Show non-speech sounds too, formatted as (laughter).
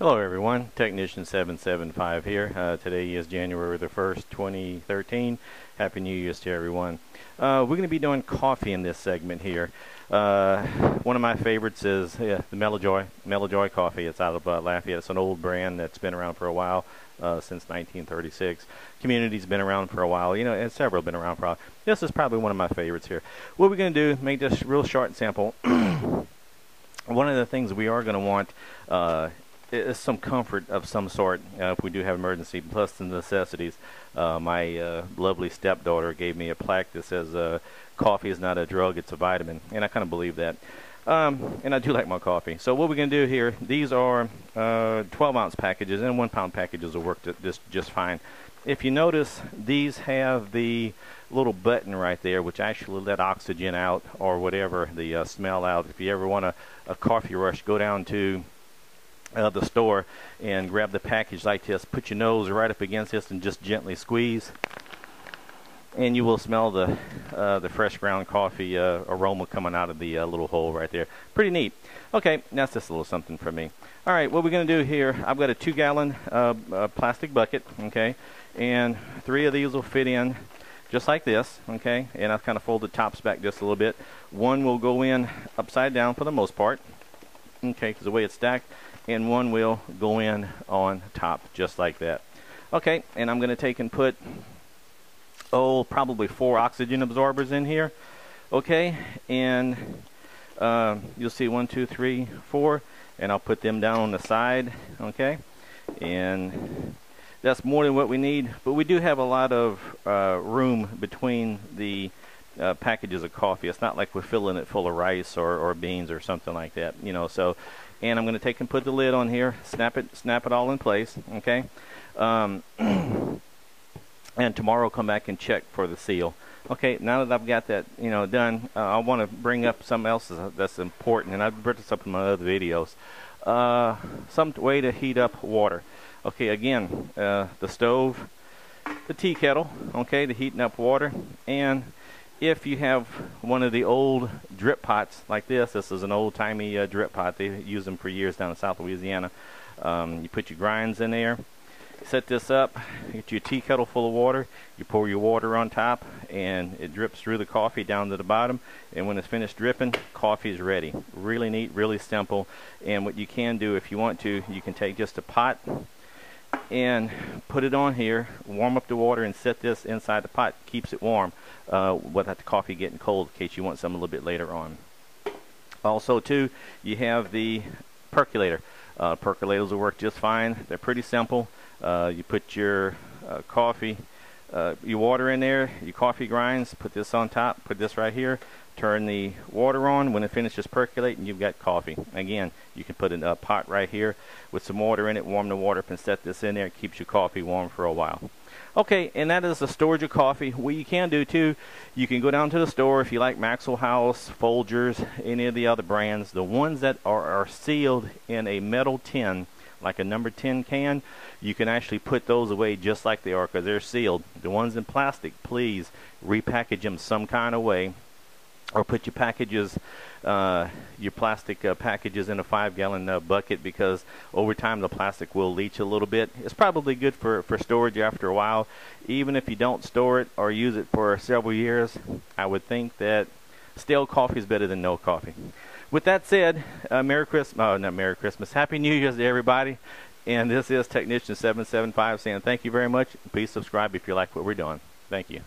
Hello everyone, Technician 775 here. Uh, today is January the 1st, 2013. Happy New Year's to everyone. Uh, we're going to be doing coffee in this segment here. Uh, one of my favorites is yeah, the Mello Joy, Melojoy coffee. It's out of uh, Lafayette. It's an old brand that's been around for a while, uh, since 1936. Community's been around for a while, you know, and several have been around for a while. This is probably one of my favorites here. What we're going to do, make this real short and simple. (clears throat) one of the things we are going to want uh, is some comfort of some sort uh, if we do have emergency, plus the necessities. Uh, my uh, lovely stepdaughter gave me a plaque that says uh, coffee is not a drug, it's a vitamin, and I kind of believe that. Um, and I do like my coffee. So what we're going to do here, these are uh, 12 ounce packages, and one pound packages will work just, just fine. If you notice, these have the little button right there, which actually let oxygen out or whatever, the uh, smell out. If you ever want a, a coffee rush, go down to uh, the store and grab the package like this. Put your nose right up against this and just gently squeeze. And you will smell the uh, the fresh ground coffee uh, aroma coming out of the uh, little hole right there. Pretty neat. Okay, that's just a little something for me. All right, what we're going to do here, I've got a two gallon uh, uh, plastic bucket, okay, and three of these will fit in just like this, okay, and I've kind of folded the tops back just a little bit. One will go in upside down for the most part, okay, because the way it's stacked and one will go in on top just like that. Okay, and I'm going to take and put, oh, probably four oxygen absorbers in here. Okay, and uh, you'll see one, two, three, four, and I'll put them down on the side. Okay, and that's more than what we need, but we do have a lot of uh, room between the uh, packages of coffee. It's not like we're filling it full of rice or, or beans or something like that, you know. So and I'm going to take and put the lid on here, snap it, snap it all in place, okay? Um, (clears throat) and tomorrow I'll come back and check for the seal. Okay, now that I've got that, you know, done, uh, I want to bring up something else that's important, and I've brought this up in my other videos. Uh, some way to heat up water. Okay, again, uh, the stove, the tea kettle, okay, to heating up water, and if you have one of the old drip pots like this, this is an old timey uh, drip pot. They use them for years down in South Louisiana. Um, you put your grinds in there, set this up, get your tea kettle full of water. You pour your water on top, and it drips through the coffee down to the bottom. And when it's finished dripping, coffee is ready. Really neat, really simple. And what you can do if you want to, you can take just a pot and put it on here, warm up the water, and set this inside the pot. Keeps it warm uh, without the coffee getting cold in case you want some a little bit later on. Also, too, you have the percolator. Uh, percolators will work just fine. They're pretty simple. Uh, you put your uh, coffee, uh, your water in there, your coffee grinds, put this on top, put this right here, turn the water on. When it finishes percolating, you've got coffee. Again, you can put in a pot right here with some water in it, warm the water up and set this in there. It keeps your coffee warm for a while. Okay, and that is the storage of coffee. What you can do too, you can go down to the store if you like Maxwell House, Folgers, any of the other brands. The ones that are, are sealed in a metal tin, like a number 10 can, you can actually put those away just like they are because they're sealed. The ones in plastic, please repackage them some kind of way or put your packages, uh, your plastic uh, packages in a five gallon uh, bucket because over time the plastic will leach a little bit. It's probably good for, for storage after a while. Even if you don't store it or use it for several years, I would think that stale coffee is better than no coffee. With that said, uh, Merry Christmas, oh, not Merry Christmas, Happy New Year's to everybody. And this is Technician775 saying thank you very much. Please subscribe if you like what we're doing. Thank you.